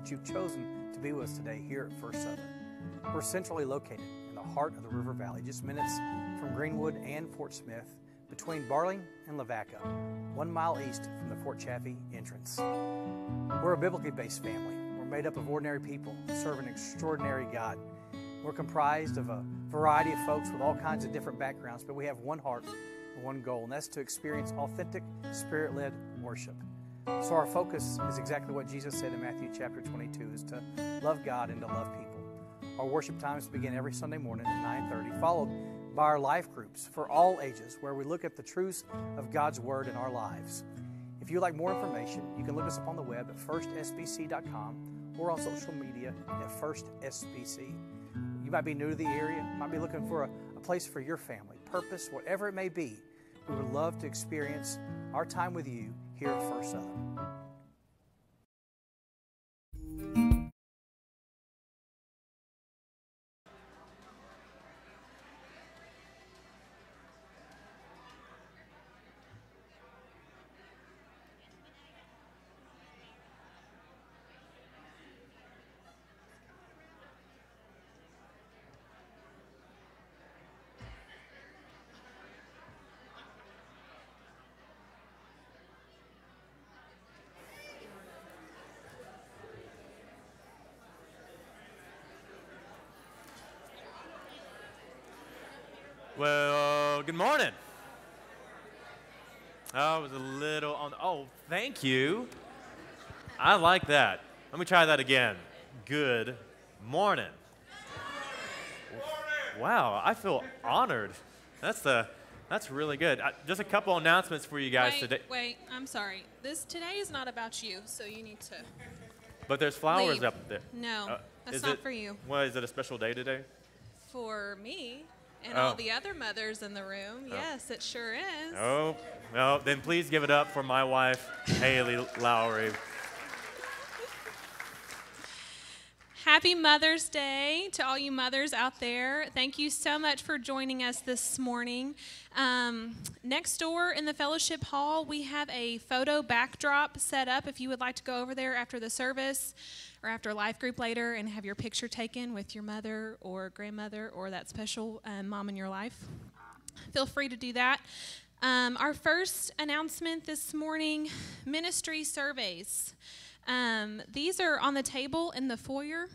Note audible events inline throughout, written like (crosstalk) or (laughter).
that you've chosen to be with us today here at First Southern. We're centrally located in the heart of the River Valley, just minutes from Greenwood and Fort Smith, between Barling and Lavaca, one mile east from the Fort Chaffee entrance. We're a biblically based family. We're made up of ordinary people serve an extraordinary God. We're comprised of a variety of folks with all kinds of different backgrounds, but we have one heart and one goal, and that's to experience authentic, spirit led worship. So our focus is exactly what Jesus said in Matthew chapter 22 is to love God and to love people. Our worship times begin every Sunday morning at 9:30, followed by our life groups for all ages where we look at the truths of God's word in our lives. If you'd like more information, you can look us up on the web at firstsbc.com or on social media at firstsbc. You might be new to the area, might be looking for a, a place for your family, purpose, whatever it may be. We would love to experience our time with you here at First Southern. Well, good morning. Oh, I was a little on. Oh, thank you. I like that. Let me try that again. Good morning. Wow, I feel honored. That's the. That's really good. Uh, just a couple announcements for you guys wait, today. Wait, I'm sorry. This today is not about you, so you need to. But there's flowers leave. up there. No, Uh, that's not it- for you. What is it? A special day today? For me and Oh. all the other mothers in the room, yes, it sure is. Oh, no. Then please give it up for my wife, Haley Lowry. Happy Mother's Day to all you mothers out there. Thank you so much for joining us this morning. Um, next door in the fellowship hall, we have a photo backdrop set up if you would like to go over there after the service or after a life group later and have your picture taken with your mother or grandmother or that special um, mom in your life. Feel free to do that. Um, our first announcement this morning ministry surveys. Um, these are on the table in the foyer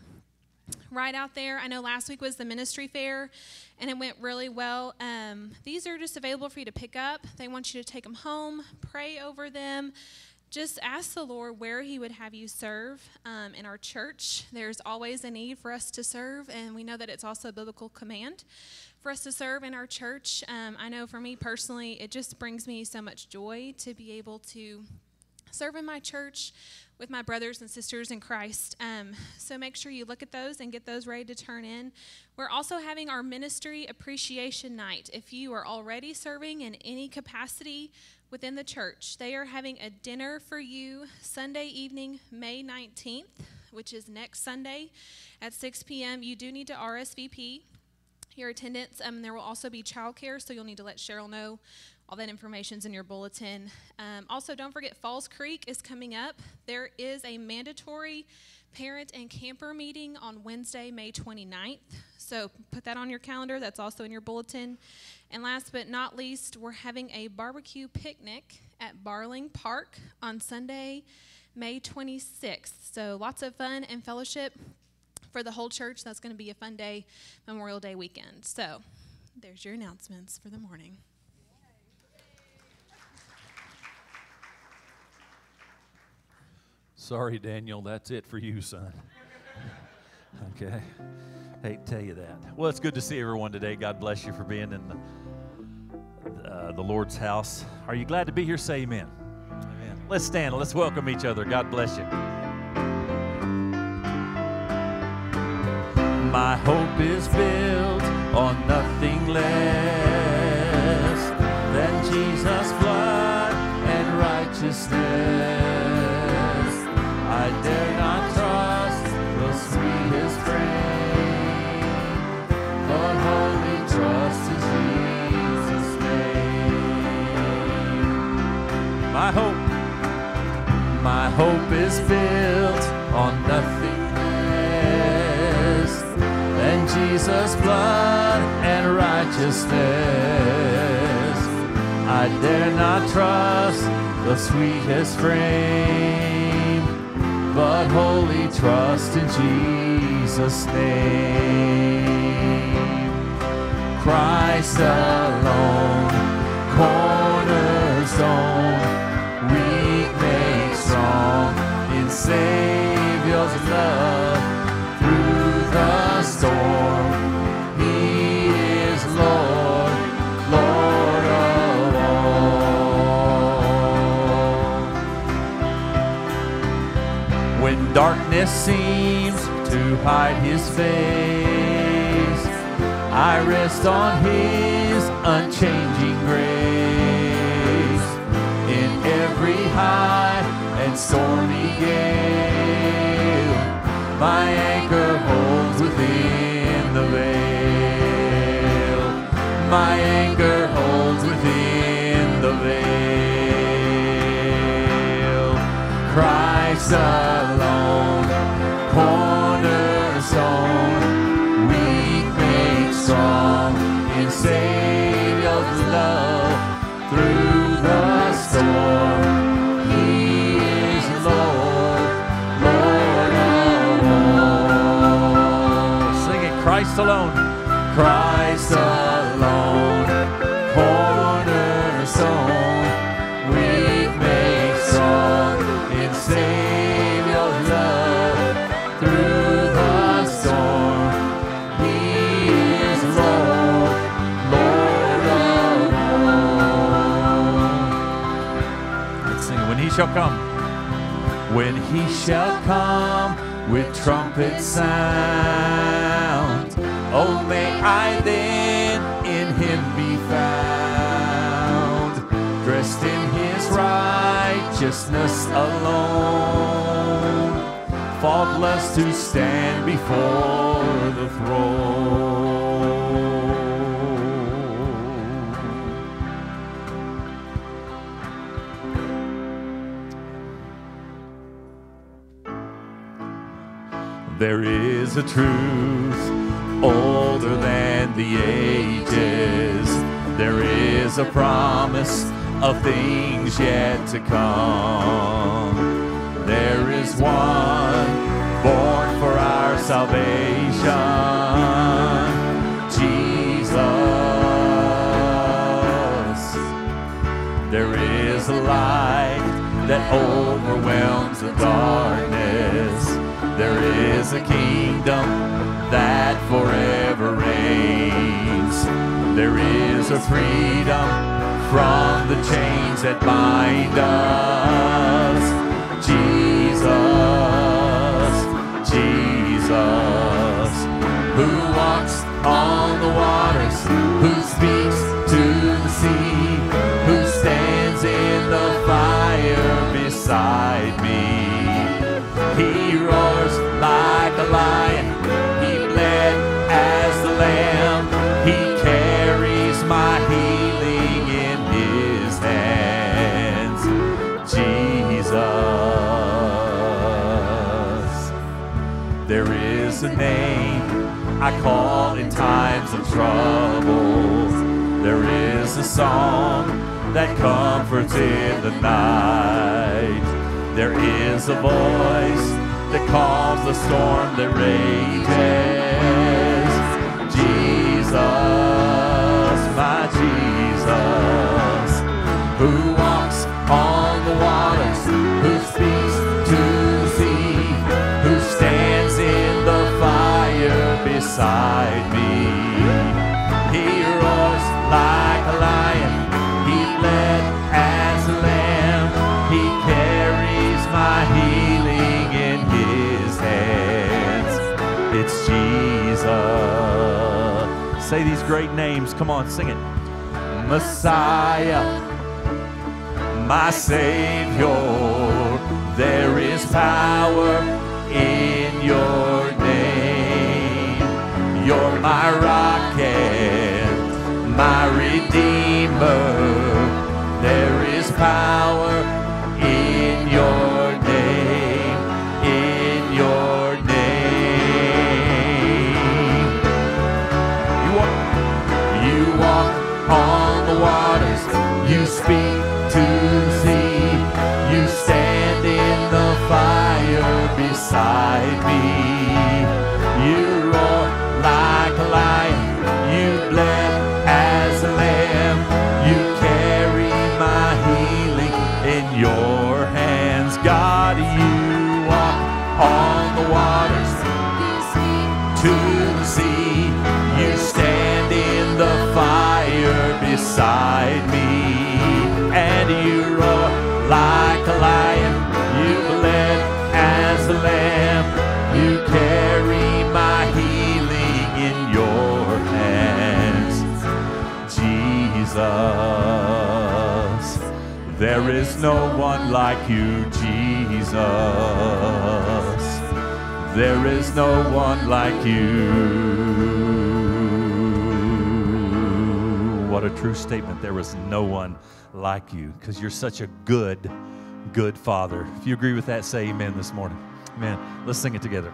right out there. I know last week was the ministry fair and it went really well. Um, these are just available for you to pick up. They want you to take them home, pray over them. Just ask the Lord where He would have you serve um, in our church. There's always a need for us to serve, and we know that it's also a biblical command for us to serve in our church. Um, I know for me personally, it just brings me so much joy to be able to serve in my church with my brothers and sisters in Christ. Um, so make sure you look at those and get those ready to turn in. We're also having our ministry appreciation night. If you are already serving in any capacity within the church, they are having a dinner for you Sunday evening, May 19th, which is next Sunday at 6 p.m. You do need to RSVP your attendance. Um, there will also be childcare, so you'll need to let Cheryl know. All that information's in your bulletin. Um, also, don't forget Falls Creek is coming up. There is a mandatory parent and camper meeting on Wednesday, May 29th. So put that on your calendar. That's also in your bulletin. And last but not least, we're having a barbecue picnic at Barling Park on Sunday, May 26th. So lots of fun and fellowship for the whole church. That's going to be a fun day, Memorial Day weekend. So there's your announcements for the morning. Sorry, Daniel, that's it for you, son. okay. Hate to tell you that. Well, it's good to see everyone today. God bless you for being in the, uh, the Lord's house. Are you glad to be here? Say amen. Amen. Let's stand. Let's welcome each other. God bless you. My hope is built on nothing less than Jesus' blood and righteousness. my hope. My hope is built on nothingness and Jesus' blood and righteousness. I dare not trust the sweetest frame, but wholly trust in Jesus' name. Christ alone, cornerstone Savior's love through the storm. He is Lord, Lord of all. When darkness seems to hide his face, I rest on his unchanging grace. In every high stormy gale, my anchor holds within the veil. My anchor holds within the veil. Christ alone, Christ alone. Christ alone, cornerstone, weak made strong in Savior's love through the storm. He is Lord, Lord all. Let's sing. When he shall come, when he shall come with trumpet sound, oh may I then in him be found, dressed in his righteousness alone, faultless to stand before the throne. There is a truth older than the ages. There is a promise of things yet to come. There is one born for our salvation. Jesus. There is a light that overwhelms the darkness. There is a kingdom that forever reigns. There is a freedom from the chains that bind us. Jesus, Jesus, who walks on the waters, who speaks to the sea, who stands in the fire beside me. He roars like a lion. Name I call in times of trouble. There is a song that comforts in the night. There is a voice that calms the storm that rages. Jesus, my Jesus, who walks on the waters, who speaks beside me. He roars like a lion, he bled as a lamb, he carries my healing in his hands. It's Jesus. Say these great names. Come on, sing it. Messiah, my Savior. There is power in your name my rock and my redeemer. There is power in your name, in your name. You walk, you walk on the waters, you speak to sea, you stand in the fire beside me. No one like you, Jesus. There is no one like you. What a true statement. There is no one like you because you're such a good, good father. If you agree with that, say amen this morning. Amen. Let's sing it together.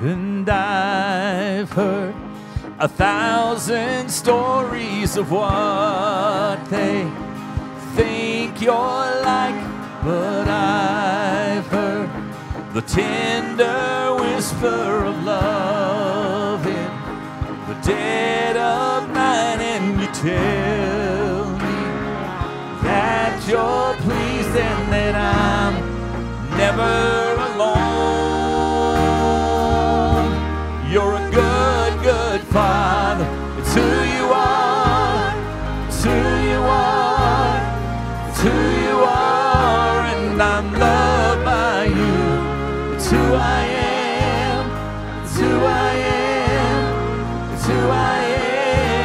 And I've heard a thousand stories of what they think you're like, but I've heard the tender whisper of love in the dead of night, and you tell me that you're pleased and that I'm never I'm loved by you. It's who I am. It's who I am. It's who I am.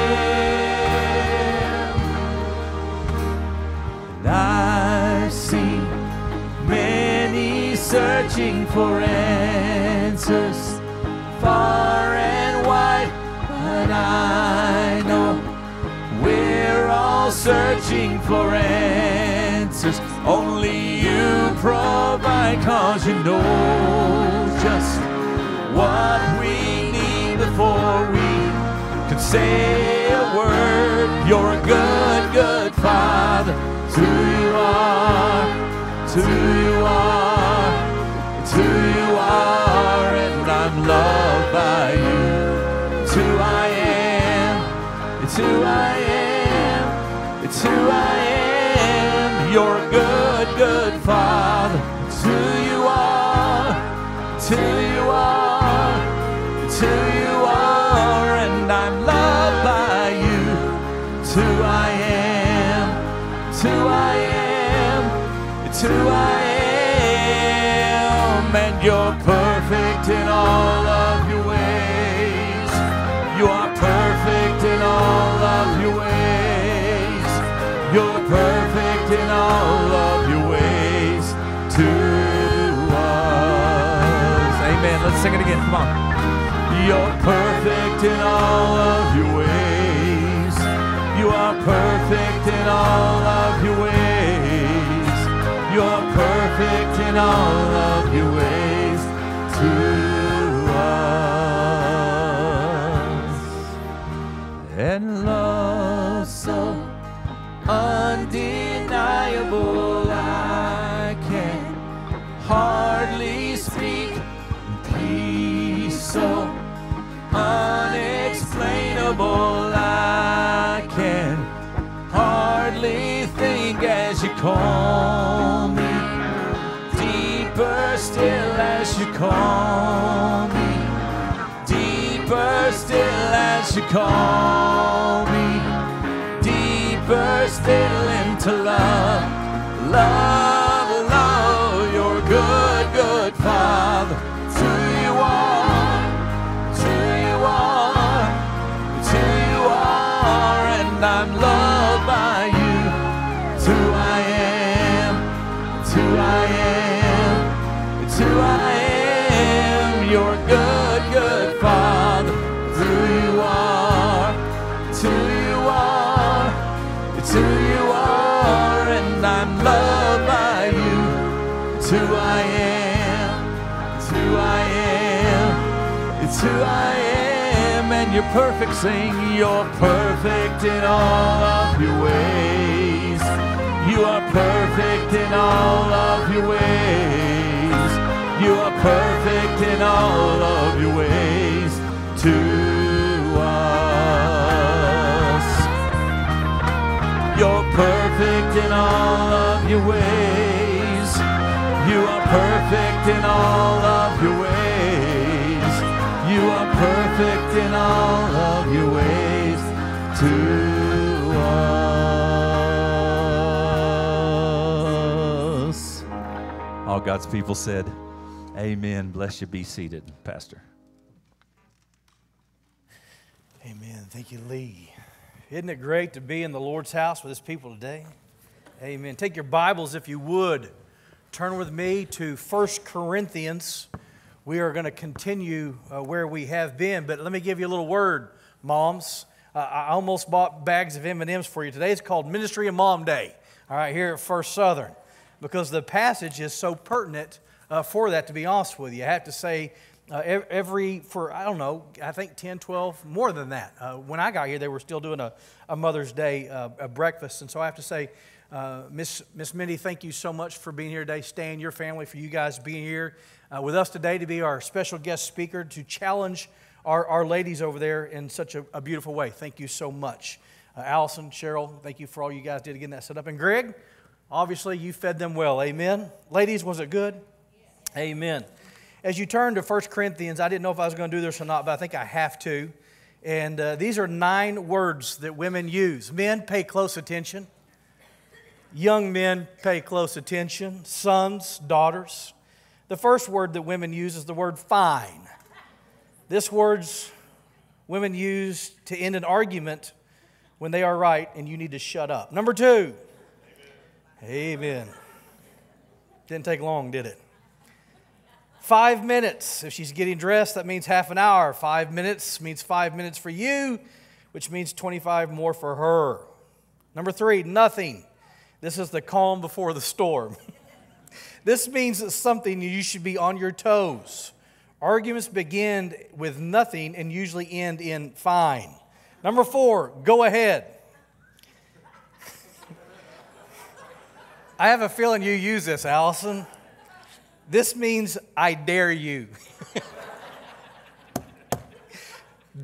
And I've seen many searching for answers far and wide, but I know we're all searching for answers. Only you provide, cause you know just what we need before we can say a word. You're a good, good father. It's who you are. It's who you are. It's who you are, and I'm loved by you. It's who I am. It's who I am. You're perfect in all of your ways. You are perfect in all of your ways. You're perfect in all of your ways to us. Amen. Let's sing it again. Come on. You're perfect in all of your ways. You are perfect in all of your ways. In all of your ways call me. Deeper still as you call me. Deeper still into love. Love, Who I am, and you're perfect. Sing, you're perfect in all of your ways. You are perfect in all of your ways. You are perfect in all of your ways to us. You're perfect in all of your ways. You are perfect in all of your ways. Perfect in all of your ways to us. All God's people said, Amen. Bless you. Be seated, Pastor. Amen. Thank you, Lee. Isn't it great to be in the Lord's house with his people today? Amen. Take your Bibles, if you would. Turn with me to 1 Corinthians. We are going to continue uh, where we have been, but let me give you a little word, moms. Uh, I almost bought bags of M&Ms for you. Today It's called Ministry of Mom Day, all right, here at First Southern, because the passage is so pertinent uh, for that, to be honest with you. I have to say, uh, every, for, I don't know, I think 10, 12, more than that. Uh, when I got here, they were still doing a, a Mother's Day uh, a breakfast. And so I have to say, uh, Miss, Miss Mindy, thank you so much for being here today. Stan, your family, for you guys being here uh, with us today to be our special guest speaker to challenge our, our ladies over there in such a, a beautiful way. Thank you so much. Uh, Allison, Cheryl, thank you for all you guys did to get that set up. And Greg, obviously you fed them well. Amen. Ladies, was it good? Amen. As you turn to 1 Corinthians, I didn't know if I was going to do this or not, but I think I have to. And uh, these are nine words that women use. Men, pay close attention. Young men, pay close attention. Sons, daughters. The first word that women use is the word fine. This word's women use to end an argument when they are right and you need to shut up. Number two. Amen. Didn't take long, did it? Five minutes. If she's getting dressed, that means half an hour. Five minutes means five minutes for you, which means 25 more for her. Number three, nothing. This is the calm before the storm. (laughs) this means it's something you should be on your toes. Arguments begin with nothing and usually end in fine. Number four, go ahead. (laughs) I have a feeling you use this, Allison. This means I dare you. (laughs)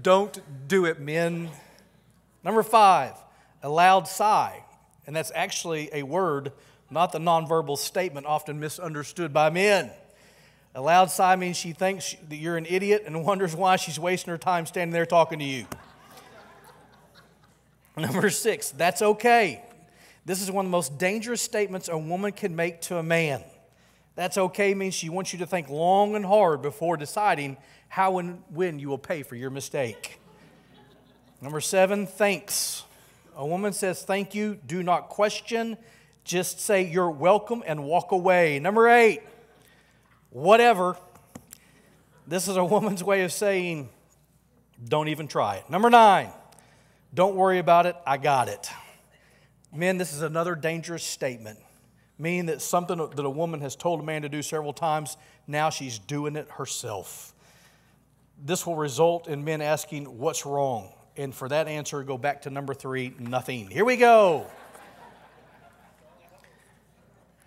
Don't do it, men. Number five, a loud sigh. And that's actually a word, not the nonverbal statement often misunderstood by men. A loud sigh means she thinks that you're an idiot and wonders why she's wasting her time standing there talking to you. (laughs) Number six, that's okay. This is one of the most dangerous statements a woman can make to a man. That's okay means she wants you to think long and hard before deciding how and when you will pay for your mistake. Number seven, thanks. A woman says thank you, do not question, just say you're welcome and walk away. Number eight, whatever. This is a (laughs) woman's way of saying don't even try it. Number nine, don't worry about it, I got it. Men, this is another dangerous statement meaning that something that a woman has told a man to do several times, now she's doing it herself. This will result in men asking, What's wrong? And for that answer, go back to number three nothing. Here we go.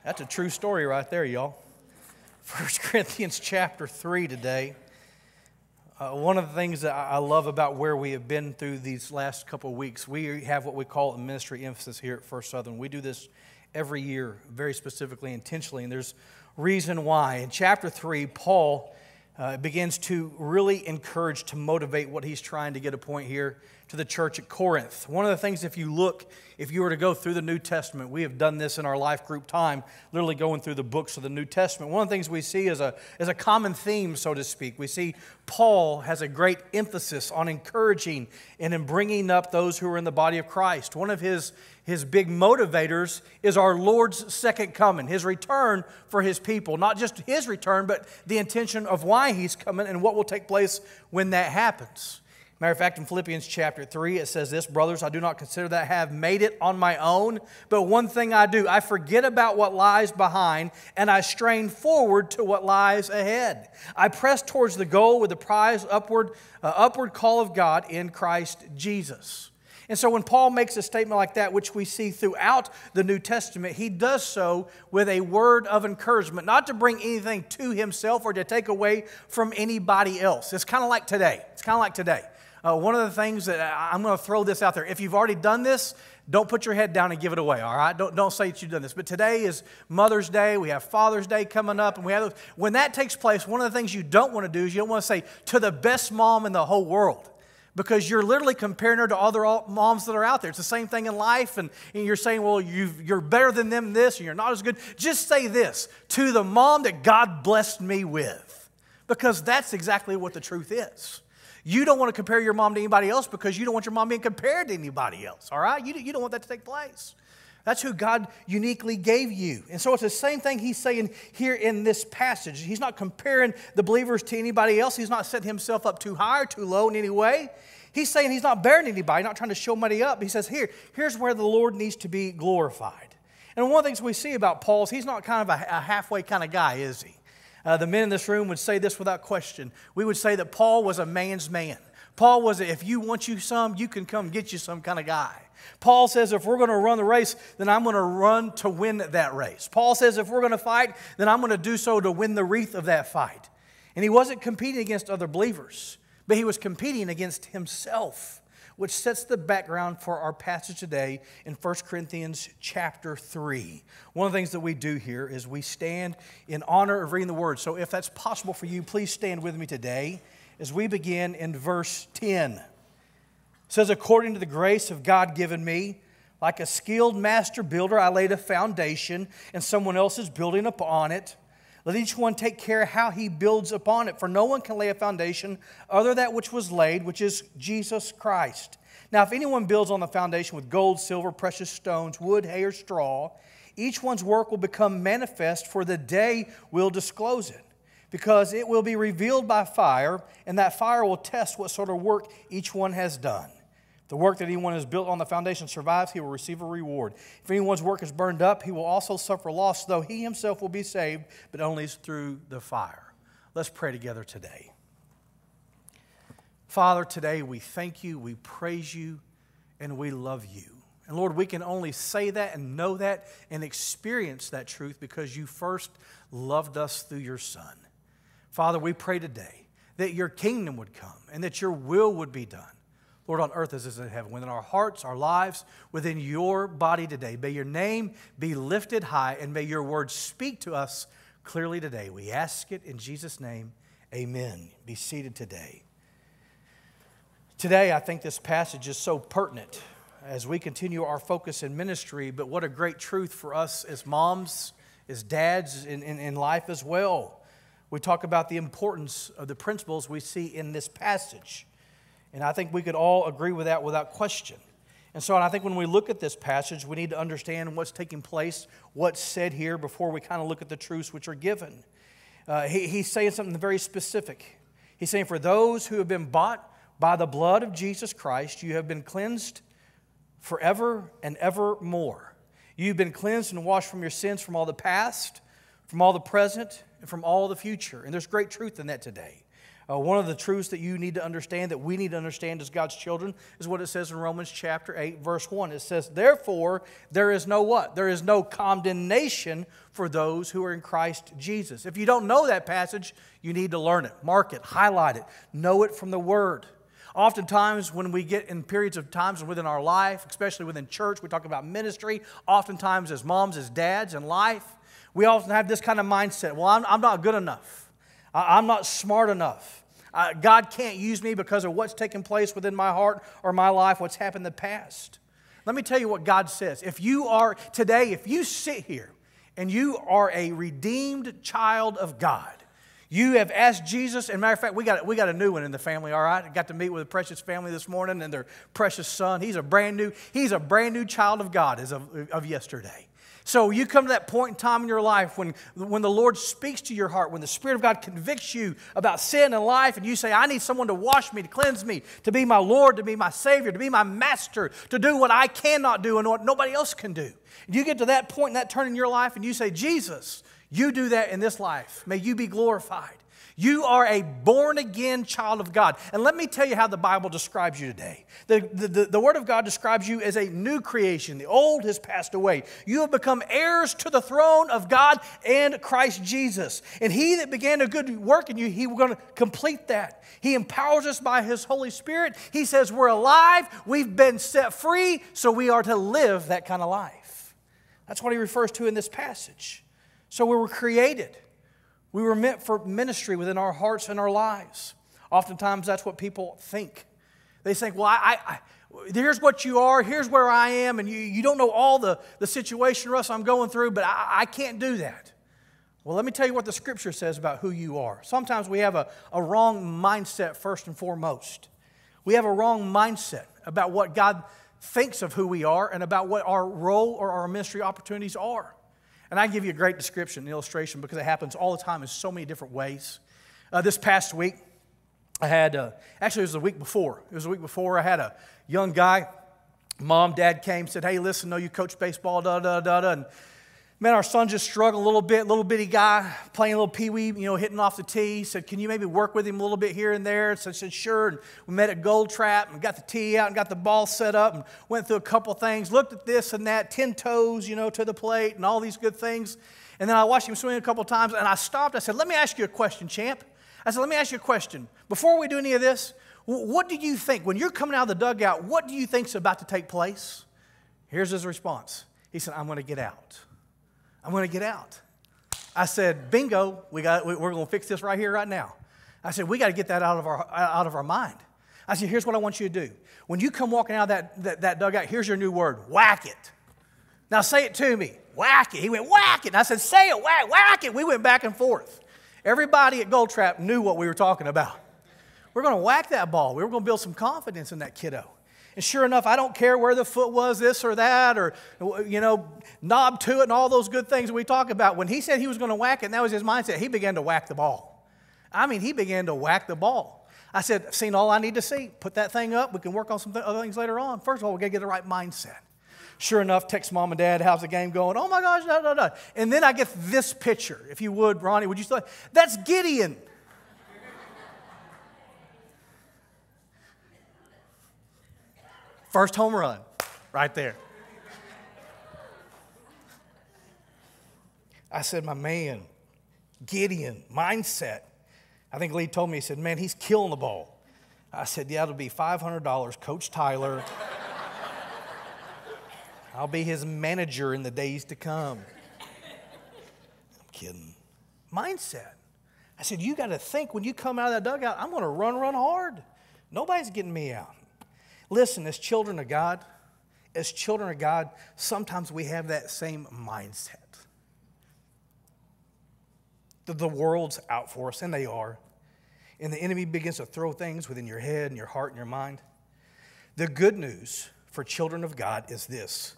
That's a true story right there, y'all. 1 (laughs) Corinthians chapter 3 today. Uh, one of the things that I love about where we have been through these last couple of weeks, we have what we call a ministry emphasis here at First Southern. We do this every year, very specifically, intentionally, and there's reason why. In chapter 3, Paul uh, begins to really encourage, to motivate what he's trying to get a point here to the church at Corinth. One of the things, if you look, if you were to go through the New Testament, we have done this in our life group time, literally going through the books of the New Testament. One of the things we see is a, is a common theme, so to speak. We see Paul has a great emphasis on encouraging and in bringing up those who are in the body of Christ. One of his, his big motivators is our Lord's second coming, his return for his people. Not just his return, but the intention of why he's coming and what will take place when that happens. Matter of fact, in Philippians chapter 3, it says this Brothers, I do not consider that I have made it on my own, but one thing I do, I forget about what lies behind, and I strain forward to what lies ahead. I press towards the goal with the prize upward, uh, upward call of God in Christ Jesus. And so when Paul makes a statement like that, which we see throughout the New Testament, he does so with a word of encouragement, not to bring anything to himself or to take away from anybody else. It's kind of like today. It's kind of like today. Uh, one of the things that I'm going to throw this out there if you've already done this, don't put your head down and give it away, all right? Don't, don't say that you've done this. But today is Mother's Day. We have Father's Day coming up. And we have, when that takes place, one of the things you don't want to do is you don't want to say, to the best mom in the whole world because you're literally comparing her to other moms that are out there. It's the same thing in life, and, and you're saying, well, you you are better than them this, and you're not as good. Just say this to the mom that God blessed me with, because that's exactly what the truth is. You don't want to compare your mom to anybody else because you don't want your mom being compared to anybody else, all right? You, you don't want that to take place. That's who God uniquely gave you. And so it's the same thing he's saying here in this passage. He's not comparing the believers to anybody else. He's not setting himself up too high or too low in any way. He's saying he's not bearing anybody, not trying to show money up. He says, here, here's where the Lord needs to be glorified. And one of the things we see about Paul is he's not kind of a, a halfway kind of guy, is he? Uh, the men in this room would say this without question. We would say that Paul was a man's man. Paul was, a, if you want you some, you can come get you some kind of guy. Paul says, if we're going to run the race, then I'm going to run to win that race. Paul says, if we're going to fight, then I'm going to do so to win the wreath of that fight. And he wasn't competing against other believers, but he was competing against himself, which sets the background for our passage today in 1 Corinthians chapter 3. One of the things that we do here is we stand in honor of reading the word. So if that's possible for you, please stand with me today as we begin in verse 10 says, According to the grace of God given me, like a skilled master builder, I laid a foundation, and someone else is building upon it. Let each one take care how he builds upon it, for no one can lay a foundation other than that which was laid, which is Jesus Christ. Now, if anyone builds on the foundation with gold, silver, precious stones, wood, hay, or straw, each one's work will become manifest, for the day will disclose it, because it will be revealed by fire, and that fire will test what sort of work each one has done. The work that anyone has built on the foundation survives, he will receive a reward. If anyone's work is burned up, he will also suffer loss, though he himself will be saved, but only through the fire. Let's pray together today. Father, today we thank you, we praise you, and we love you. And Lord, we can only say that and know that and experience that truth because you first loved us through your Son. Father, we pray today that your kingdom would come and that your will would be done Lord, on earth as it is in heaven, within our hearts, our lives, within your body today. May your name be lifted high and may your words speak to us clearly today. We ask it in Jesus' name. Amen. Be seated today. Today, I think this passage is so pertinent as we continue our focus in ministry, but what a great truth for us as moms, as dads in, in, in life as well. We talk about the importance of the principles we see in this passage. And I think we could all agree with that without question. And so I think when we look at this passage, we need to understand what's taking place, what's said here before we kind of look at the truths which are given. Uh, he, he's saying something very specific. He's saying, For those who have been bought by the blood of Jesus Christ, you have been cleansed forever and evermore. You've been cleansed and washed from your sins from all the past, from all the present, and from all the future. And there's great truth in that today. Uh, one of the truths that you need to understand, that we need to understand as God's children, is what it says in Romans chapter 8, verse 1. It says, Therefore, there is no what? There is no condemnation for those who are in Christ Jesus. If you don't know that passage, you need to learn it, mark it, highlight it, know it from the Word. Oftentimes, when we get in periods of times within our life, especially within church, we talk about ministry. Oftentimes, as moms, as dads in life, we often have this kind of mindset well, I'm, I'm not good enough. I'm not smart enough. God can't use me because of what's taken place within my heart or my life, what's happened in the past. Let me tell you what God says. If you are today, if you sit here and you are a redeemed child of God, you have asked Jesus, and matter of fact, we got, we got a new one in the family, all right? I got to meet with a precious family this morning and their precious son. He's a brand new, he's a brand new child of God as of, of yesterday. So you come to that point in time in your life when, when the Lord speaks to your heart, when the Spirit of God convicts you about sin and life, and you say, I need someone to wash me, to cleanse me, to be my Lord, to be my Savior, to be my Master, to do what I cannot do and what nobody else can do. And you get to that point that turn in your life and you say, Jesus, You do that in this life. May you be glorified. You are a born again child of God. And let me tell you how the Bible describes you today. The, the, the, the, Word of God describes you as a new creation. The old has passed away. You have become heirs to the throne of God and Christ Jesus. And He that began a good work in you, He will complete that. He empowers us by His Holy Spirit. He says we're alive, we've been set free, so we are to live that kind of life. That's what He refers to in this passage. So we were created. We were meant for ministry within our hearts and our lives. Oftentimes, that's what people think. They think, well, I, I, here's what you are, here's where I am, and you, you don't know all the, the situation, Russ, I'm going through, but I, I can't do that. Well, let me tell you what the scripture says about who you are. Sometimes we have a, a wrong mindset, first and foremost. We have a wrong mindset about what God thinks of who we are and about what our role or our ministry opportunities are. And I give you a great description, an illustration, because it happens all the time in so many different ways. Uh, this past week, I had, uh, actually, it was the week before. It was the week before. I had a young guy. Mom, dad came, said, Hey, listen, know you coach baseball, da, da, da, da. And Man, our son just struggled a little bit, little bitty guy, playing a little pee-wee, you know, hitting off the tee. Said, can you maybe work with him a little bit here and there? So I said, sure. And we met at Gold Trap and got the tee out and got the ball set up and went through a couple things, looked at this and that, 10 toes, you know, to the plate and all these good things. And then I watched him swing a couple times and I stopped. I said, let me ask you a question, champ. I said, let me ask you a question. Before we do any of this, what do you think, when you're coming out of the dugout, what do you think's about to take place? Here's his response. He said, I'm going to get out. I'm going to get out. I said, bingo, we got, we're going to fix this right here, right now. I said, we got to get that out of, our, out of our mind. I said, here's what I want you to do. When you come walking out of that, that, that dugout, here's your new word whack it. Now say it to me. Whack it. He went, whack it. And I said, say it, whack, whack it. We went back and forth. Everybody at Gold Trap knew what we were talking about. We're going to whack that ball. We were going to build some confidence in that kiddo. And sure enough, I don't care where the foot was, this or that, or, you know, knob to it and all those good things we talk about. When he said he was going to whack it, and that was his mindset, he began to whack the ball. I mean, he began to whack the ball. I said, I've seen all I need to see. Put that thing up. We can work on some th- other things later on. First of all, we got to get the right mindset. Sure enough, text mom and dad, how's the game going? Oh my gosh, no, no, no. And then I get this picture. If you would, Ronnie, would you say, that's Gideon. First home run, right there. I said, my man, Gideon, mindset. I think Lee told me, he said, man, he's killing the ball. I said, yeah, it'll be $500, Coach Tyler. I'll be his manager in the days to come. I'm kidding. Mindset. I said, you got to think when you come out of that dugout, I'm going to run, run hard. Nobody's getting me out. Listen, as children of God, as children of God, sometimes we have that same mindset. That the world's out for us, and they are. And the enemy begins to throw things within your head and your heart and your mind. The good news for children of God is this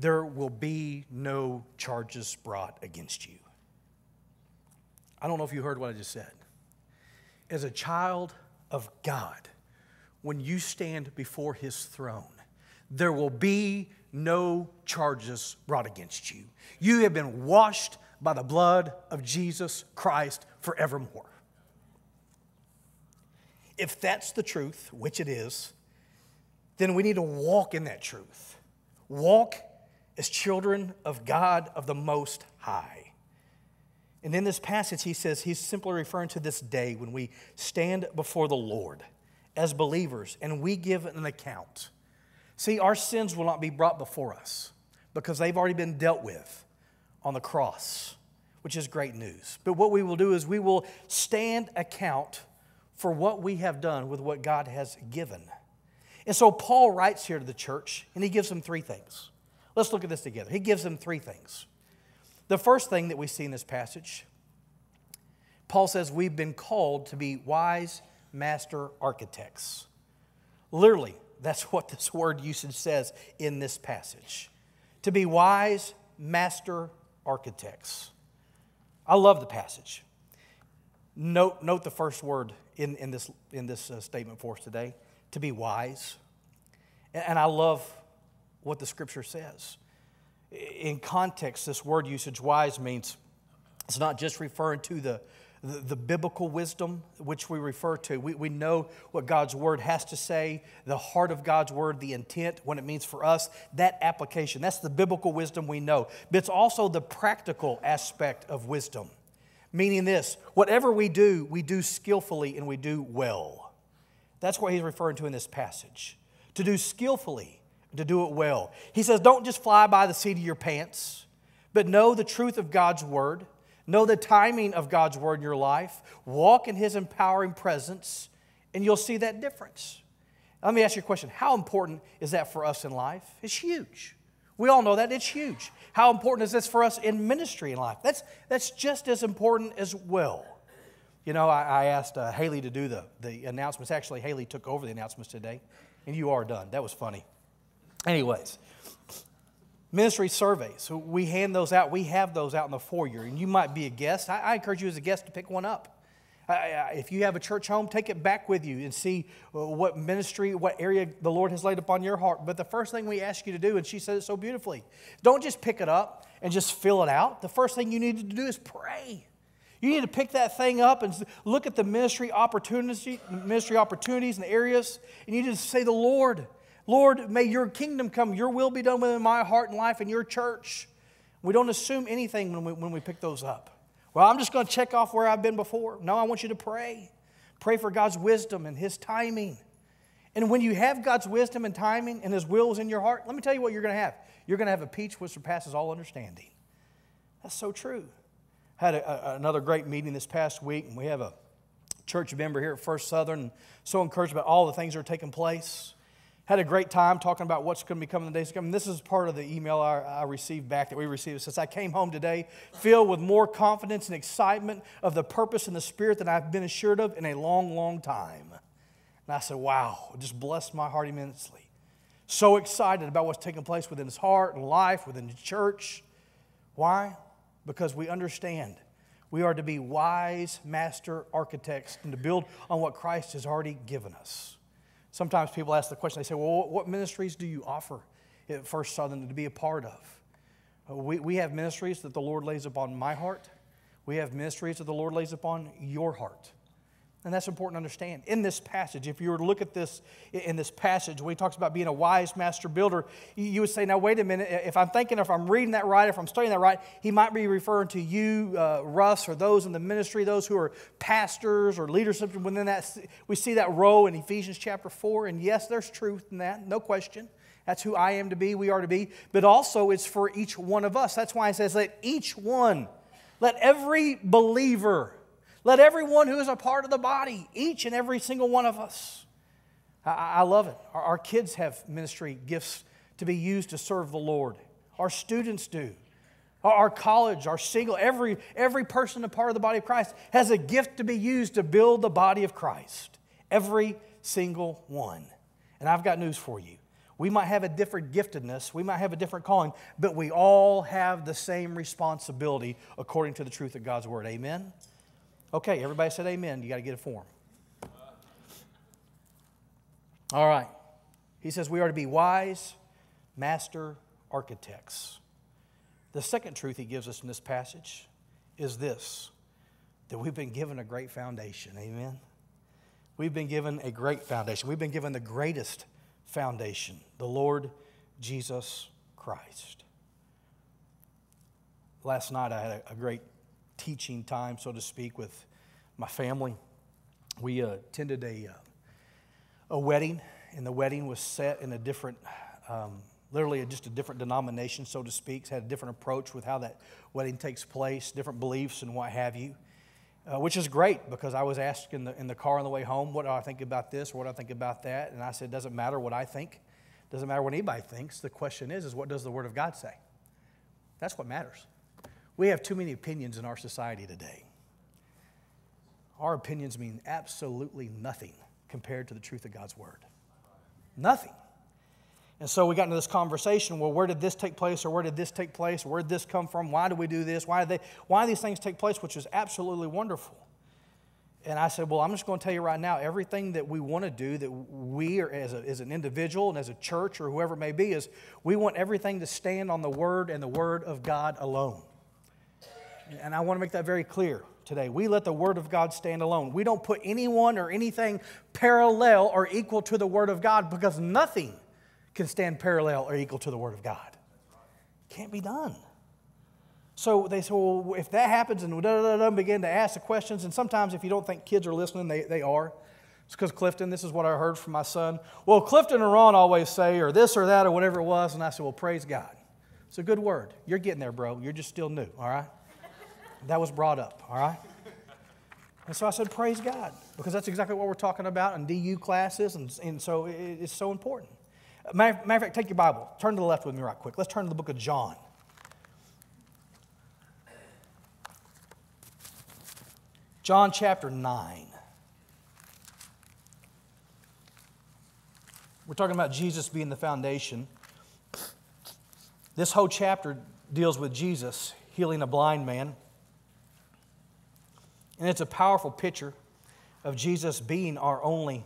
there will be no charges brought against you. I don't know if you heard what I just said. As a child of God, when you stand before his throne, there will be no charges brought against you. You have been washed by the blood of Jesus Christ forevermore. If that's the truth, which it is, then we need to walk in that truth. Walk as children of God of the Most High. And in this passage, he says he's simply referring to this day when we stand before the Lord as believers and we give an account. See, our sins will not be brought before us because they've already been dealt with on the cross, which is great news. But what we will do is we will stand account for what we have done with what God has given. And so Paul writes here to the church and he gives them three things. Let's look at this together. He gives them three things. The first thing that we see in this passage, Paul says we've been called to be wise master architects. Literally, that's (laughs) what this word usage says in this passage. To be wise master architects. I love the passage. Note, note the first word in, in this, in this uh, statement for us today to be wise. And, and I love what the scripture says. In context, this word usage, wise, means It's not just referring to the, the, the, biblical wisdom which we refer to. We, we know what God's word has to say, the heart of God's word, the intent, what it means for us, that application. That's the biblical wisdom we know. But it's also the practical aspect of wisdom, meaning this whatever we do, we do skillfully and we do well. That's what he's referring to in this passage. To do skillfully, to do it well. He says, don't just fly by the seat of your pants, but know the truth of God's word Know the timing of God's word in your life. Walk in his empowering presence, and you'll see that difference. Let me ask you a question How important is that for us in life? It's huge. We all know that it's huge. How important is this for us in ministry in life? That's, that's just as important as well. You know, I, I asked uh, Haley to do the, the announcements. Actually, Haley took over the announcements today, and you are done. That was funny. Anyways, ministry surveys. We hand those out. We have those out in the foyer, and you might be a guest. I, I encourage you as a guest to pick one up. if you have a church home, take it back with you and see uh, what ministry, what area the Lord has laid upon your heart. But the first thing we ask you to do, and she said it so beautifully, don't just pick it up and just fill it out. The first thing you need to do is pray. You need to pick that thing up and look at the ministry opportunity, ministry opportunities and areas, and you need to say, "The Lord, Lord, may your kingdom come, your will be done within my heart and life and your church. We don't assume anything when we, when we pick those up. Well, I'm just going to check off where I've been before. No, I want you to pray. Pray for God's wisdom and His timing. And when you have God's wisdom and timing and His will is in your heart, let me tell you what you're going to have. You're going to have a peace which surpasses all understanding. That's so true. I had a, a, another great meeting this past week, and we have a church member here at First Southern. So encouraged about all the things that are taking place had a great time talking about what's going to be coming in the days to come. And this is part of the email I, I received back that we received. It says, I came home today filled with more confidence and excitement of the purpose and the spirit that I've been assured of in a long, long time. And I said, wow, just blessed my heart immensely. So excited about what's taking place within his heart and life, within the church. Why? Because we understand we are to be wise master architects and to build on what Christ has already given us. Sometimes people ask the question, they say, Well, what ministries do you offer at First Southern to be a part of? Uh, we, we have ministries that the Lord lays upon my heart, we have ministries that the Lord lays upon your heart. And that's important to understand. In this passage, if you were to look at this in this passage, when he talks about being a wise master builder, you would say, now, wait a minute, if I'm thinking, if I'm reading that right, if I'm studying that right, he might be referring to you, uh, Russ, or those in the ministry, those who are pastors or leadership within that. We see that row in Ephesians chapter 4. And yes, there's truth in that, no question. That's who I am to be, we are to be. But also, it's for each one of us. That's why it says, let each one, let every believer, let everyone who is a part of the body, each and every single one of us. I, I love it. Our, our kids have ministry gifts to be used to serve the Lord. Our students do. Our college, our single, every, every person a part of the body of Christ has a gift to be used to build the body of Christ. Every single one. And I've got news for you. We might have a different giftedness, we might have a different calling, but we all have the same responsibility according to the truth of God's Word. Amen? Okay, everybody said amen. You got to get a form. All right. He says we are to be wise master architects. The second truth he gives us in this passage is this that we've been given a great foundation. Amen. We've been given a great foundation. We've been given the greatest foundation, the Lord Jesus Christ. Last night I had a, great teaching time, so to speak, with my family. We uh, attended a, uh, a wedding, and the wedding was set in a different, um, literally just a different denomination, so to speak. Had a different approach with how that wedding takes place, different beliefs, and what have you. Uh, which is great because I was asked in the, in the car on the way home, what do I think about this what do I think about that? And I said, doesn't matter what I think. Doesn't matter what anybody thinks. The question is, is what does the Word of God say? That's what matters. We have too many opinions in our society today. Our opinions mean absolutely nothing compared to the truth of God's Word. Nothing. And so we got into this conversation well, where did this take place, or where did this take place, where did this come from? Why do we do this? Why, do they, why these things take place? Which is absolutely wonderful. And I said, Well, I'm just going to tell you right now everything that we want to do, that we, are, as, a, as an individual and as a church or whoever it may be, is we want everything to stand on the Word and the Word of God alone. And I want to make that very clear today. We let the Word of God stand alone. We don't put anyone or anything parallel or equal to the Word of God because nothing can stand parallel or equal to the Word of God. Can't be done. So they say, well, if that happens, and da, da, da, begin to ask the questions, and sometimes if you don't think kids are listening, they, they are. It's because Clifton, this is what I heard from my son. Well, Clifton and Ron always say, or this or that, or whatever it was. And I said, well, praise God. It's a good word. You're getting there, bro. You're just still new, all right? That was brought up, all right? And so I said, praise God, because that's exactly what we're talking about in DU classes, and, and so it's so important. Matter, matter of fact, take your Bible. Turn to the left with me right quick. Let's turn to the book of John. John chapter 9. We're talking about Jesus being the foundation. This whole chapter deals with Jesus healing a blind man. And it's a powerful picture of Jesus being our only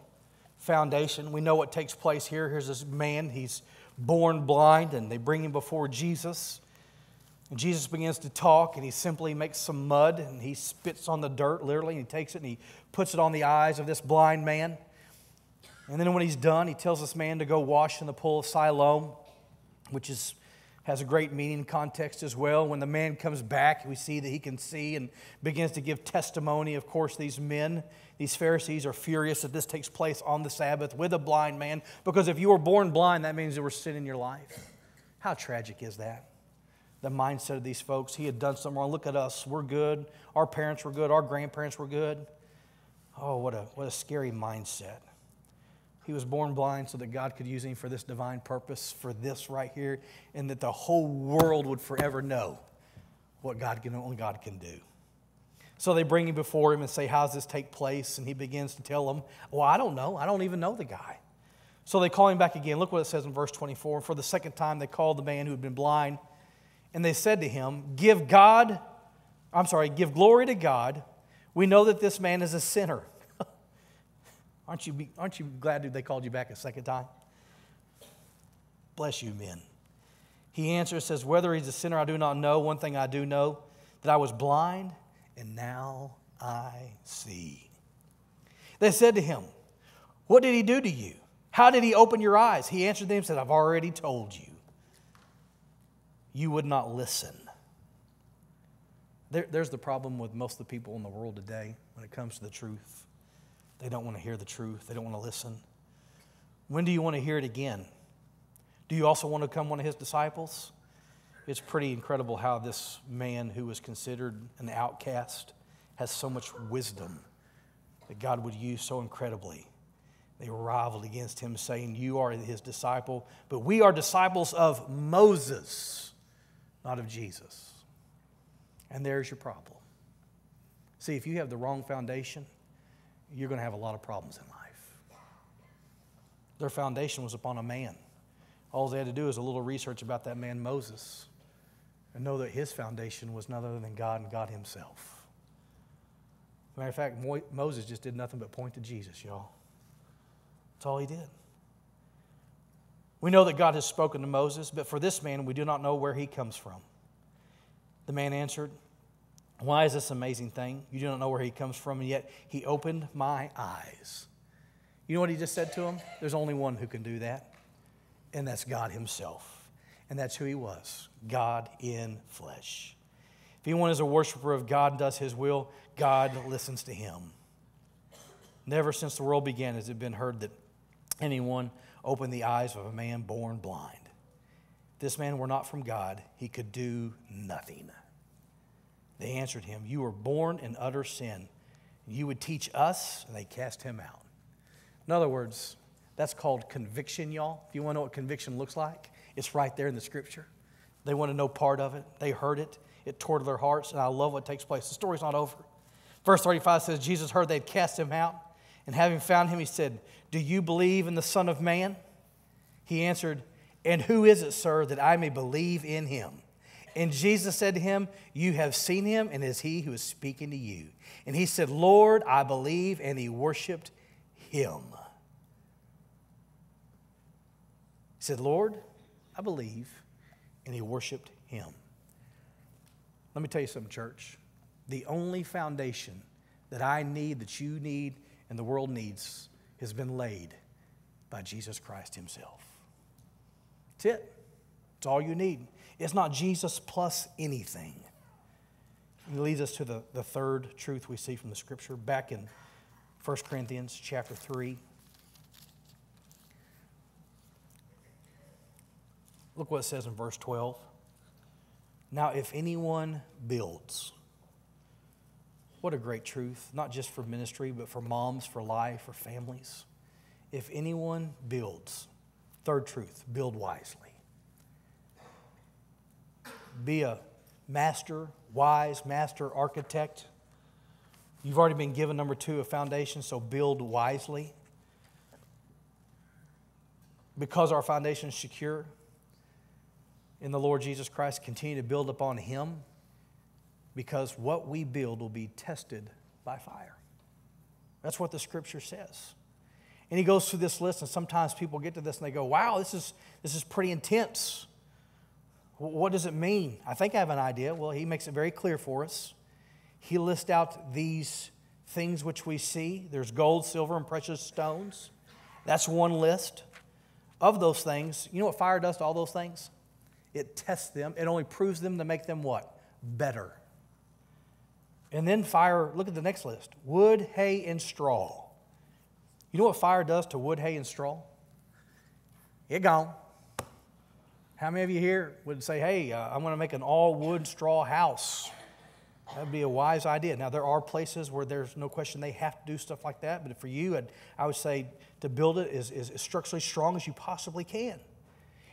foundation. We know what takes place here. Here's this man, he's born blind, and they bring him before Jesus. And Jesus begins to talk, and he simply makes some mud and he spits on the dirt, literally, and he takes it and he puts it on the eyes of this blind man. And then when he's done, he tells this man to go wash in the pool of Siloam, which is, has a great meaning context as well. When the man comes back, we see that he can see and begins to give testimony. Of course, these men, these Pharisees, are furious that this takes place on the Sabbath with a blind man, because if you were born blind, that means there was sin in your life. How tragic is that? the mindset of these folks. He had done something wrong. Look at us. We're good. Our parents were good. Our grandparents were good. Oh, what a, what a scary mindset. He was born blind so that God could use him for this divine purpose, for this right here, and that the whole world would forever know what God can, only God can do. So they bring him before him and say, How does this take place? And he begins to tell them, Well, I don't know. I don't even know the guy. So they call him back again. Look what it says in verse 24. For the second time, they called the man who had been blind and they said to him, Give God, I'm sorry, give glory to God. We know that this man is a sinner. Aren't, you, aren't you glad they called you back a second time? Bless you, men. He answers, says, Whether he's a sinner, I do not know. One thing I do know, that I was blind, and now I see. They said to him, What did he do to you? How did he open your eyes? He answered them said, I've already told you you would not listen. There, there's the problem with most of the people in the world today when it comes to the truth. They don't want to hear the truth, they don't want to listen. When do you want to hear it again? Do you also want to become one of his disciples? It's pretty incredible how this man who was considered an outcast has so much wisdom that God would use so incredibly. They rivaled against him, saying, You are his disciple, but we are disciples of Moses not of Jesus. And there's your problem. See, if you have the wrong foundation, you're going to have a lot of problems in life. Their foundation was upon a man. All they had to do is a little research about that man, Moses, and know that his foundation was none other than God and God Himself. matter of fact, Moses just did nothing but point to Jesus, y'all. That's all he did. We know that God has spoken to Moses, but for this man, we do not know where he comes from. The man answered, Why is this amazing thing? You do not know where he comes from, and yet he opened my eyes. You know what he just said to him? There's only one who can do that, and that's God himself. And that's who he was God in flesh. If anyone is a worshiper of God and does his will, God listens to him. Never since the world began has it been heard that anyone opened the eyes of a man born blind. If this man were not from God, he could do nothing. They answered him, You were born in utter sin. You would teach us, and they cast him out. In other words, that's called conviction, y'all. If you want to know what conviction looks like, it's right there in the scripture. They want to know part of it. They heard it. It tore to their hearts, and I love what takes place. The story's not over. Verse 35 says, Jesus heard they'd cast him out, and having found him, he said, do you believe in the Son of Man? He answered, And who is it, sir, that I may believe in him? And Jesus said to him, You have seen him, and it is he who is speaking to you. And he said, Lord, I believe, and he worshiped him. He said, Lord, I believe, and he worshiped him. Let me tell you something, church. The only foundation that I need, that you need, and the world needs has been laid by Jesus Christ Himself. That's it. It's all you need. It's not Jesus plus anything. It leads us to the, the third truth we see from the scripture back in 1 Corinthians chapter 3. Look what it says in verse 12. Now, if anyone builds, what a great truth, not just for ministry, but for moms, for life, for families. If anyone builds, third truth, build wisely. Be a master, wise master architect. You've already been given, number two, a foundation, so build wisely. Because our foundation is secure in the Lord Jesus Christ, continue to build upon Him because what we build will be tested by fire. That's what the scripture says. And he goes through this list, and sometimes people get to this and they go, wow, this is, this is pretty intense. What does it mean? I think I have an idea. Well, he makes it very clear for us. He lists out these things which we see there's gold, silver, and precious stones. That's one list of those things. You know what fire does to all those things? It tests them, it only proves them to make them what? Better. And then fire, look at the next list wood, hay, and straw. You know what fire does to wood, hay, and straw? It gone. How many of you here would say, hey, uh, I'm going to make an all wood straw house? That'd be a wise idea. Now, there are places where there's no question they have to do stuff like that, but for you, I'd, I would say to build it is as structurally strong as you possibly can.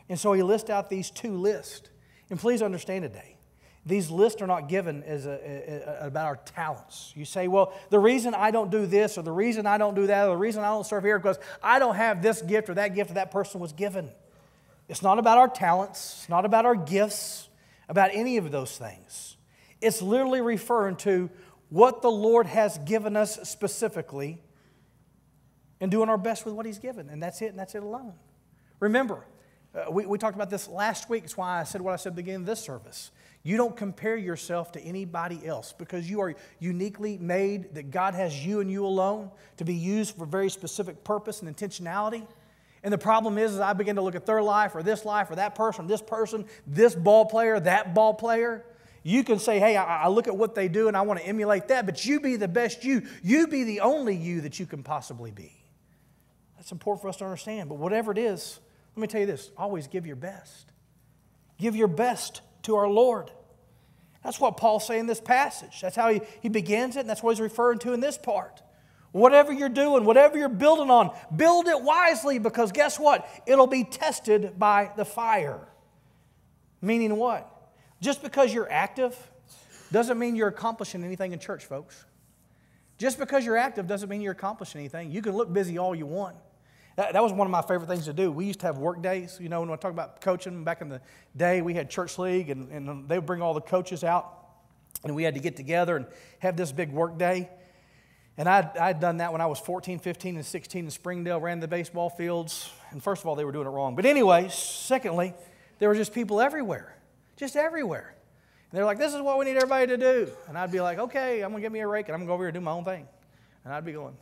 And so he lists out these two lists. And please understand today, these lists are not given as a, a, a, about our talents. You say, well, the reason I don't do this, or the reason I don't do that, or the reason I don't serve here, because I don't have this gift or that gift that that person was given. It's not about our talents, it's not about our gifts, about any of those things. It's literally referring to what the Lord has given us specifically and doing our best with what He's given. And that's it, and that's it alone. Remember, uh, we, we talked about this last week. That's why I said what I said at the beginning of this service. You don't compare yourself to anybody else because you are uniquely made, that God has you and you alone to be used for very specific purpose and intentionality. And the problem is, is I begin to look at their life or this life or that person, this person, this ball player, that ball player. You can say, hey, I, I look at what they do and I want to emulate that, but you be the best you. You be the only you that you can possibly be. That's important for us to understand. But whatever it is, let me tell you this always give your best. Give your best to our Lord. That's what Paul's saying in this passage. That's how he, he begins it, and that's what he's referring to in this part. Whatever you're doing, whatever you're building on, build it wisely because guess what? It'll be tested by the fire. Meaning what? Just because you're active doesn't mean you're accomplishing anything in church, folks. Just because you're active doesn't mean you're accomplishing anything. You can look busy all you want. That, that was one of my favorite things to do. We used to have work days. You know, when I talk about coaching back in the day, we had church league, and, and they would bring all the coaches out, and we had to get together and have this big work day. And I'd, I'd done that when I was 14, 15, and 16 in Springdale, ran the baseball fields. And first of all, they were doing it wrong. But anyway, secondly, there were just people everywhere, just everywhere. And they're like, this is what we need everybody to do. And I'd be like, okay, I'm going to get me a rake and I'm going to go over here and do my own thing. And I'd be going,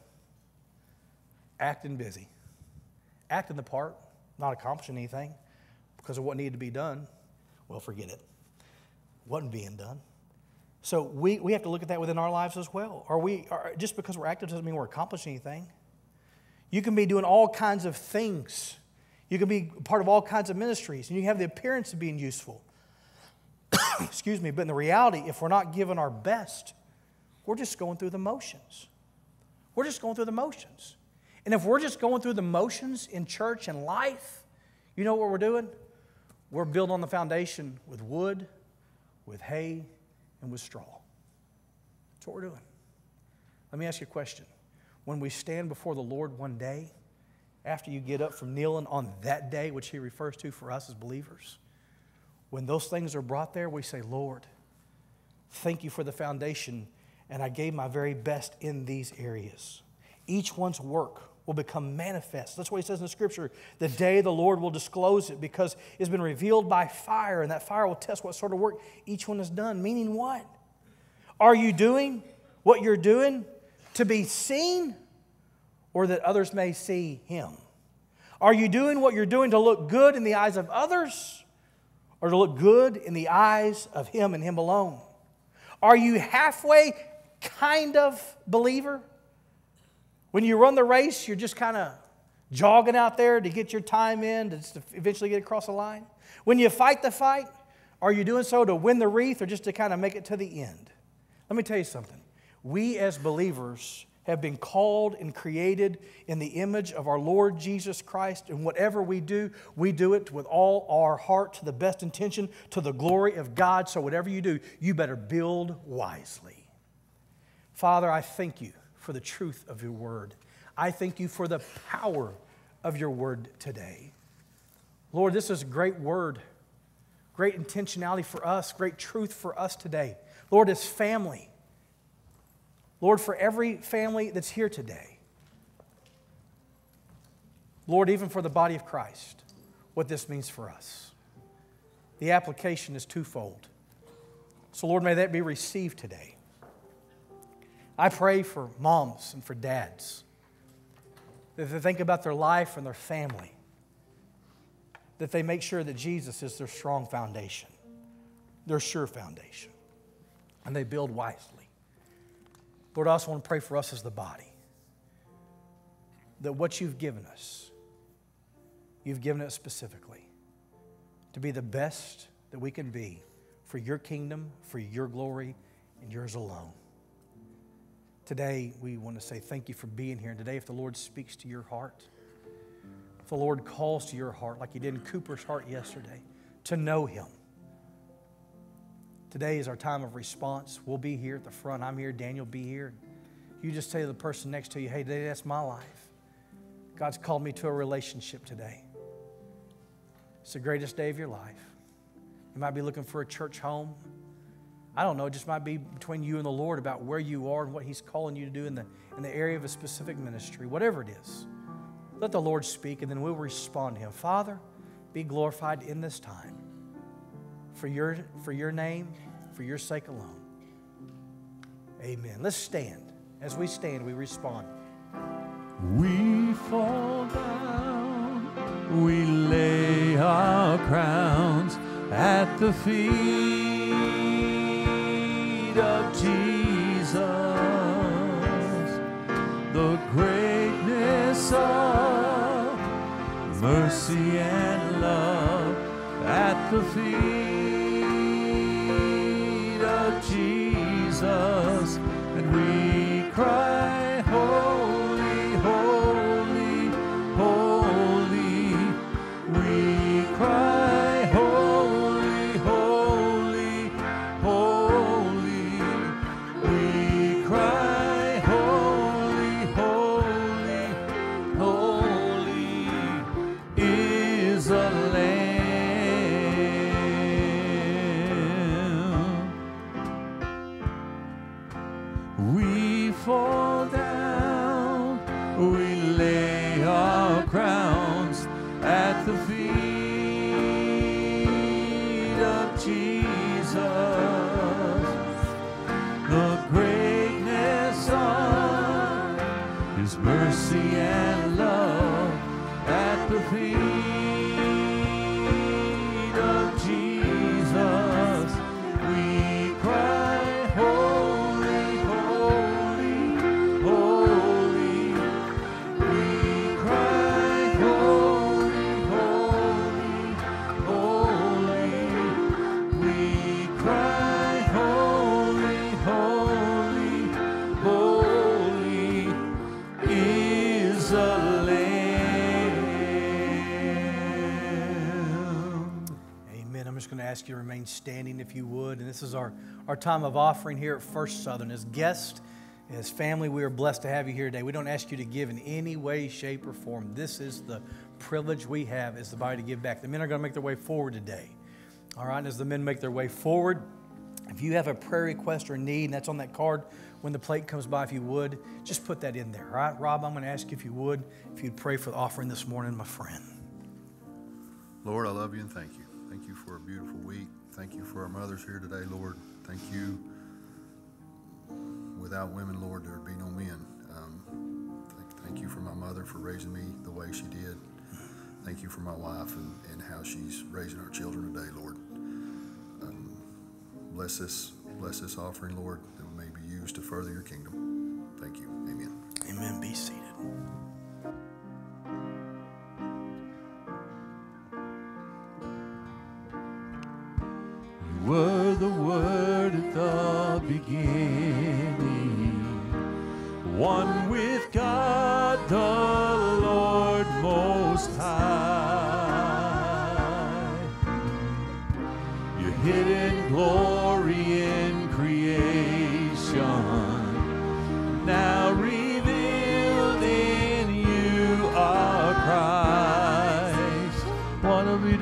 acting busy acting the part, not accomplishing anything because of what needed to be done, well, forget it. Wasn't being done. So we, we have to look at that within our lives as well. Are we, are, just because we're active doesn't mean we're accomplishing anything. You can be doing all kinds of things. You can be part of all kinds of ministries, and you have the appearance of being useful. (coughs) Excuse me, but in the reality, if we're not giving our best, we're just going through the motions. We're just going through the motions. And if we're just going through the motions in church and life, you know what we're doing? We're building on the foundation with wood, with hay, and with straw. That's what we're doing. Let me ask you a question. When we stand before the Lord one day, after you get up from kneeling on that day, which He refers to for us as believers, when those things are brought there, we say, Lord, thank you for the foundation, and I gave my very best in these areas. Each one's work will become manifest. That's what he says in the scripture. The day the Lord will disclose it because it's been revealed by fire, and that fire will test what sort of work each one has done. Meaning what? Are you doing what you're doing to be seen or that others may see him? Are you doing what you're doing to look good in the eyes of others or to look good in the eyes of him and him alone? Are you halfway kind of believer? When you run the race, you're just kind of jogging out there to get your time in to eventually get across the line. When you fight the fight, are you doing so to win the wreath or just to kind of make it to the end? Let me tell you something. We as believers have been called and created in the image of our Lord Jesus Christ. And whatever we do, we do it with all our heart, to the best intention, to the glory of God. So, whatever you do, you better build wisely. Father, I thank you for the truth of your word. I thank you for the power of your word today. Lord, this is a great word, great intentionality for us, great truth for us today. Lord, as family, Lord, for every family that's here today, Lord, even for the body of Christ, what this means for us. The application is twofold. So, Lord, may that be received today. I pray for moms and for dads that they think about their life and their family, that they make sure that Jesus is their strong foundation, their sure foundation, and they build wisely. Lord, I also want to pray for us as the body that what you've given us, you've given it specifically to be the best that we can be for your kingdom, for your glory, and yours alone. Today, we want to say thank you for being here. And today, if the Lord speaks to your heart, if the Lord calls to your heart, like He did in Cooper's heart yesterday, to know Him, Today is our time of response. We'll be here at the front. I'm here. Daniel be here. You just say to the person next to you, hey, today that's my life. God's called me to a relationship today. It's the greatest day of your life. You might be looking for a church home. I don't know, it just might be between you and the Lord about where you are and what He's calling you to do in the, in the area of a specific ministry, whatever it is. Let the Lord speak, and then we'll respond to Him. Father, be glorified in this time for your, for your name, for your sake alone. Amen. Let's stand. As we stand, we respond. We fall down, we lay our crowns at the feet mercy and love at the feet. Of Jesus, and we ask you to remain standing if you would. And this is our, our time of offering here at First Southern. As guests, as family, we are blessed to have you here today. We don't ask you to give in any way, shape, or form. This is the privilege we have as the body to give back. The men are going to make their way forward today. All right, and as the men make their way forward, if you have a prayer request or need, and that's on that card when the plate comes by, if you would, just put that in there. All right, Rob, I'm going to ask you if you would, if you'd pray for the offering this morning, my friend. Lord, I love you and thank you. Thank you for a beautiful week. Thank you for our mothers here today, Lord. Thank you. Without women, Lord, there would be no men. Um, thank, thank you for my mother for raising me the way she did. Thank you for my wife and, and how she's raising our children today, Lord. Um, bless this, bless this offering, Lord, that may be used to further your kingdom. Thank you. Amen. Amen. Be seated.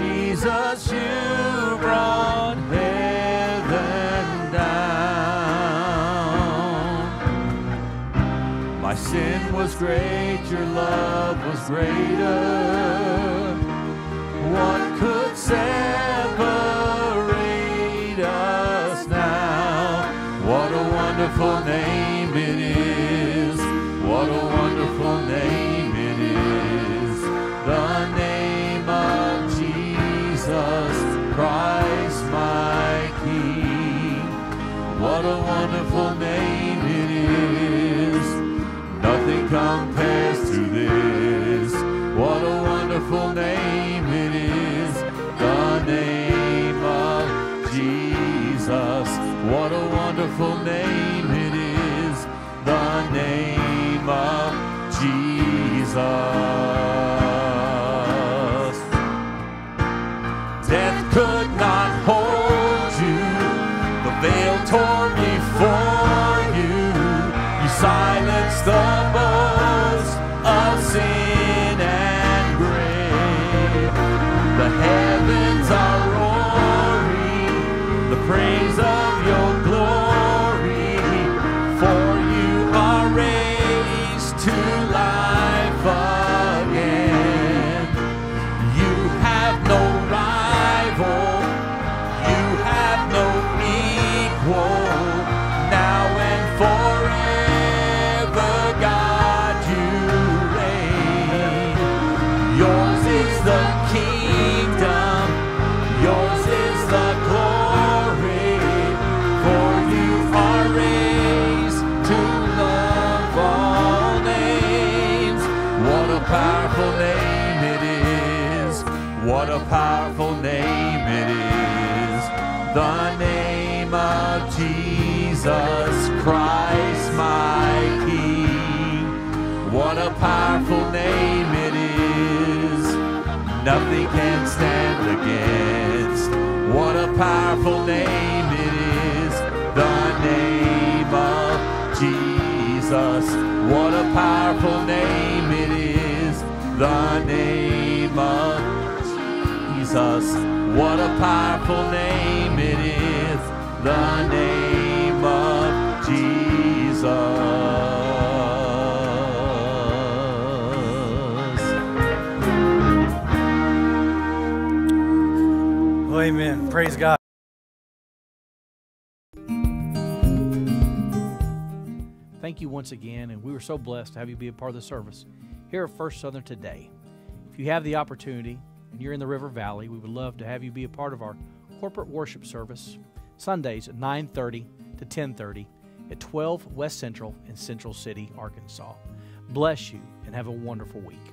Jesus, you brought heaven down. My sin was great, your love was greater. What could separate us now? What a wonderful name Nothing compares to this. What a wonderful name it is. The name of Jesus. What a wonderful name it is. The name of Jesus. Heavens are roaring, the praise can stand against. What a powerful name it is. The name of Jesus. What a powerful name it is. The name of Jesus. What a powerful name it is. The name Praise God. Thank you once again, and we were so blessed to have you be a part of the service here at First Southern today. If you have the opportunity and you're in the River Valley, we would love to have you be a part of our corporate worship service Sundays at 9:30 to 10:30 at 12 West Central in Central City, Arkansas. Bless you and have a wonderful week.